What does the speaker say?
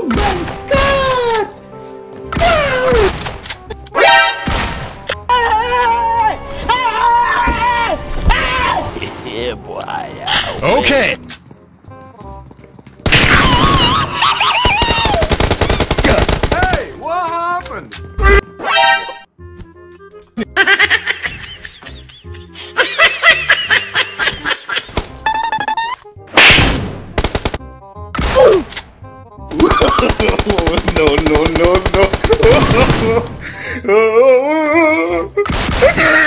Oh my god! yeah, boy. Okay. No, no, no, no.